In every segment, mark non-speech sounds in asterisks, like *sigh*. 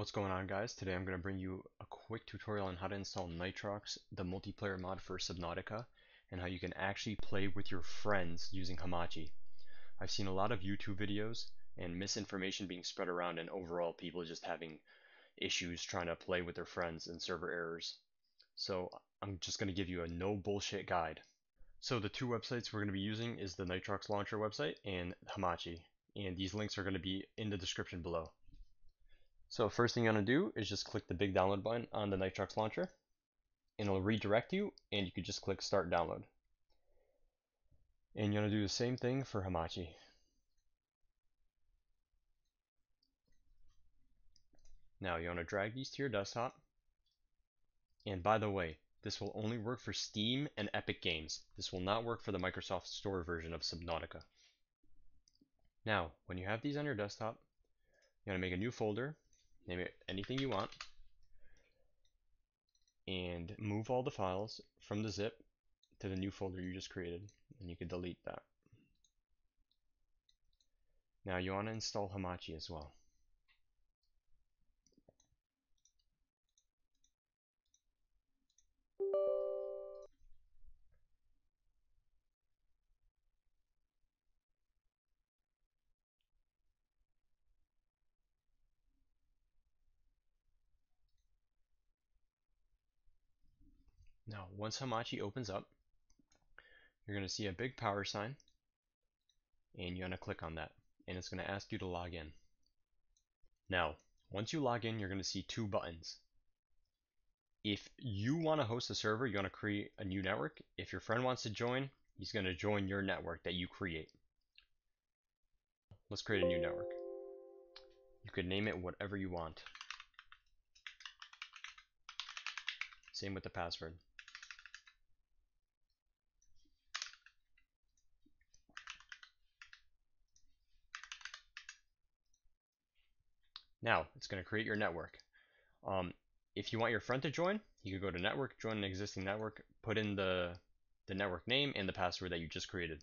What's going on guys? Today I'm going to bring you a quick tutorial on how to install Nitrox, the multiplayer mod for Subnautica, and how you can actually play with your friends using Hamachi. I've seen a lot of YouTube videos and misinformation being spread around and overall people just having issues trying to play with their friends and server errors. So I'm just going to give you a no bullshit guide. So the two websites we're going to be using is the Nitrox launcher website and Hamachi, and these links are going to be in the description below. So first thing you want to do is just click the big download button on the Nitrox launcher and it'll redirect you and you can just click start download. And you want to do the same thing for Hamachi. Now you want to drag these to your desktop. And by the way, this will only work for Steam and Epic Games. This will not work for the Microsoft Store version of Subnautica. Now, when you have these on your desktop, you want to make a new folder name it anything you want, and move all the files from the zip to the new folder you just created, and you can delete that. Now you want to install Hamachi as well. Now, once Hamachi opens up, you're going to see a big power sign, and you're going to click on that, and it's going to ask you to log in. Now, once you log in, you're going to see two buttons. If you want to host a server, you're going to create a new network. If your friend wants to join, he's going to join your network that you create. Let's create a new network. You could name it whatever you want. Same with the password. Now, it's going to create your network. Um, if you want your friend to join, you could go to network, join an existing network, put in the, the network name and the password that you just created.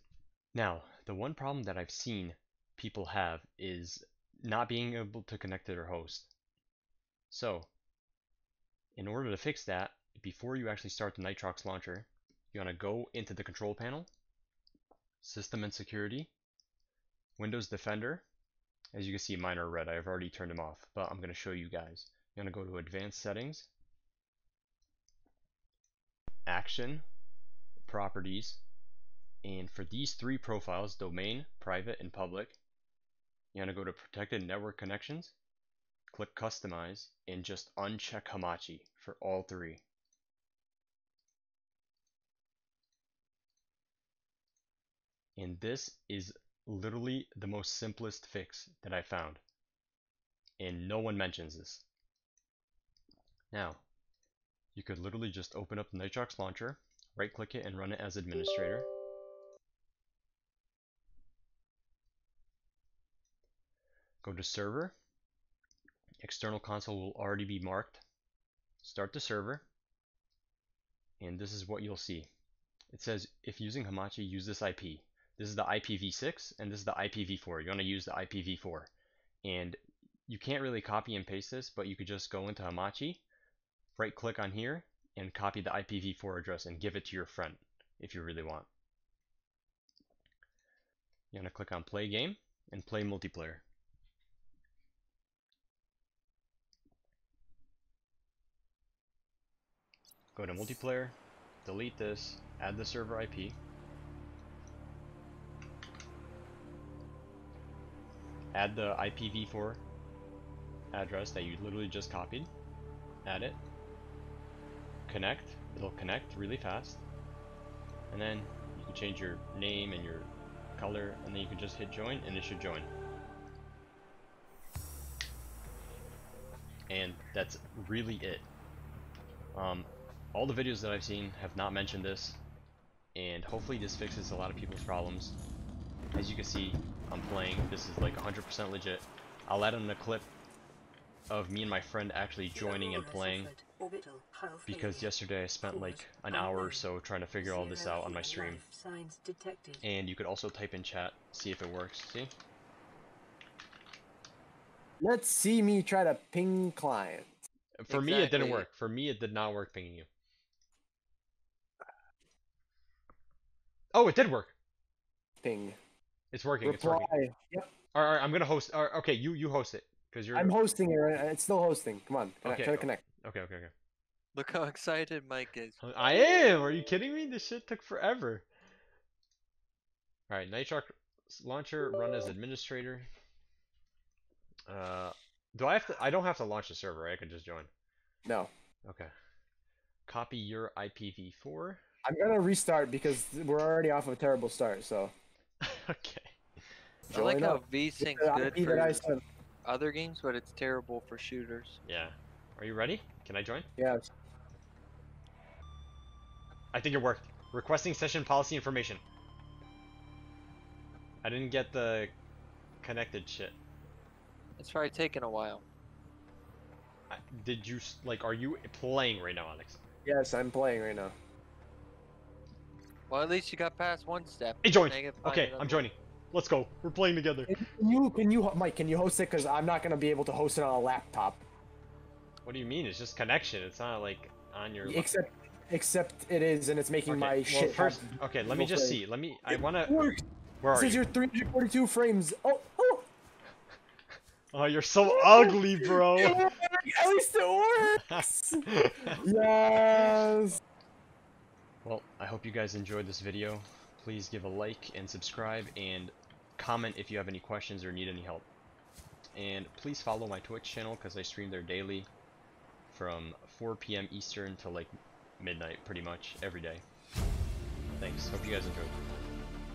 Now, the one problem that I've seen people have is not being able to connect to their host. So, in order to fix that, before you actually start the Nitrox launcher, you want to go into the control panel, System and Security, Windows Defender, as you can see, mine are red. I've already turned them off, but I'm going to show you guys. You're going to go to Advanced Settings, Action, Properties, and for these three profiles, Domain, Private, and Public, you're going to go to Protected Network Connections, click Customize, and just uncheck Hamachi for all three. And this is literally the most simplest fix that I found. And no one mentions this. Now, you could literally just open up the Nitrox launcher, right click it and run it as administrator. Go to server. External console will already be marked. Start the server. And this is what you'll see. It says if using Hamachi, use this IP. This is the IPv6 and this is the IPv4. You want to use the IPv4. And you can't really copy and paste this, but you could just go into Hamachi, right click on here, and copy the IPv4 address and give it to your friend if you really want. You want to click on play game and play multiplayer. Go to multiplayer, delete this, add the server IP, add the IPv4 address that you literally just copied, add it, connect, it'll connect really fast, and then you can change your name and your color, and then you can just hit join, and it should join. And that's really it. Um, all the videos that I've seen have not mentioned this, and hopefully this fixes a lot of people's problems. As you can see, I'm playing. This is like 100% legit. I'll add in a clip of me and my friend actually joining and playing because yesterday I spent like an hour or so trying to figure all this out on my stream. And you could also type in chat, see if it works. See? Let's see me try to ping client. For me, it didn't work. For me, it did not work pinging you. Oh, it did work. Ping. It's working. It's working. Yep. All right, all right, I'm gonna host. all right, okay, you you host it because you're. I'm hosting it. Right? It's still hosting. Come on. Connect, Okay, Try to connect. okay, okay, okay. Look how excited Mike is. *laughs* I am. Are you kidding me? This shit took forever. All right, Nitrox launcher run as administrator. Uh, do I have to? I don't have to launch the server. Right? I can just join. No. Okay. Copy your IPv4. I'm gonna restart because we're already off of a terrible start. So. *laughs* okay. I like Join how up. VSync's The good IP that I for other games, but it's terrible for shooters. Yeah. Are you ready? Can I join? Yes. I think it worked. Requesting session policy information. I didn't get the connected shit. It's probably taking a while. Did you like? Are you playing right now, Alex? Yes, I'm playing right now. Well, at least you got past one step. Hey, join. Now you gotta find Okay, I'm one. joining. Let's go. We're playing together. Can you, can you, Mike? Can you host it? Because I'm not gonna be able to host it on a laptop. What do you mean? It's just connection. It's not like on your. Except, except it is, and it's making Okay, my well, shit. first. happen. Okay, let me just for it. see. Let me. I wanna. Where are This is your 342 frames. Oh, oh. Oh, you're so ugly, bro. At least it works. *laughs* yes. Well, I hope you guys enjoyed this video. Please give a like and subscribe and comment if you have any questions or need any help. And please follow my Twitch channel because I stream there daily from 4 p.m. Eastern to like midnight pretty much every day. Thanks. Hope you guys enjoyed.